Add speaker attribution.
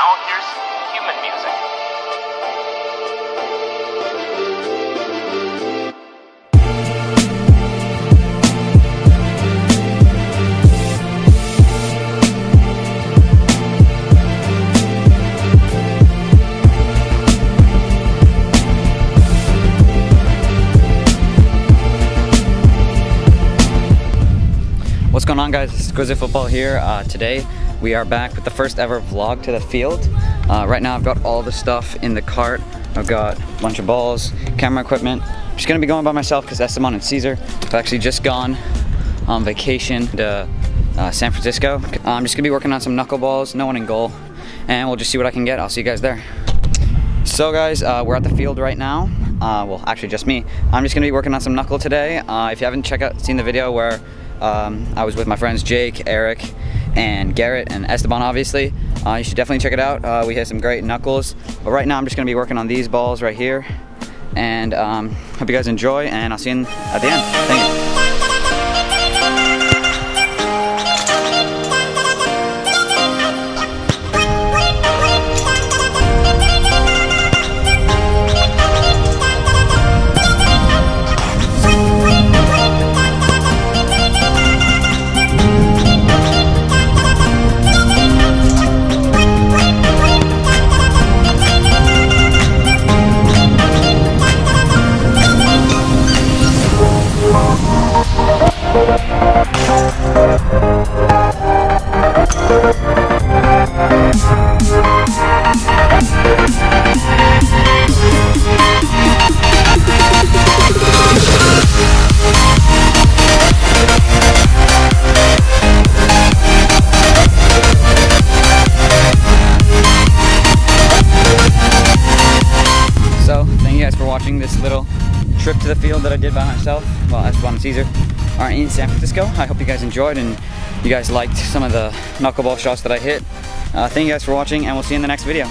Speaker 1: now here's human music. What's going on guys, it's Squizzy Football here. Uh, today we are back with the first ever vlog to the field. Uh, right now I've got all the stuff in the cart. I've got a bunch of balls, camera equipment. I'm just gonna be going by myself because Esteban and Caesar have actually just gone on vacation to uh, San Francisco. I'm just gonna be working on some knuckleballs, no one in goal, and we'll just see what I can get. I'll see you guys there. So guys, uh, we're at the field right now. Uh, well, actually just me. I'm just gonna be working on some knuckle today. Uh, if you haven't checked out, seen the video where um, I was with my friends Jake, Eric, and Garrett, and Esteban obviously, uh, you should definitely check it out. Uh, we had some great knuckles. But right now I'm just gonna be working on these balls right here. And um, hope you guys enjoy, and I'll see you at the end. Thank you. Guys for watching this little trip to the field that I did by myself. Well, Esteban and Caesar are in San Francisco. I hope you guys enjoyed and you guys liked some of the knuckleball shots that I hit. Uh, thank you guys for watching and we'll see you in the next video.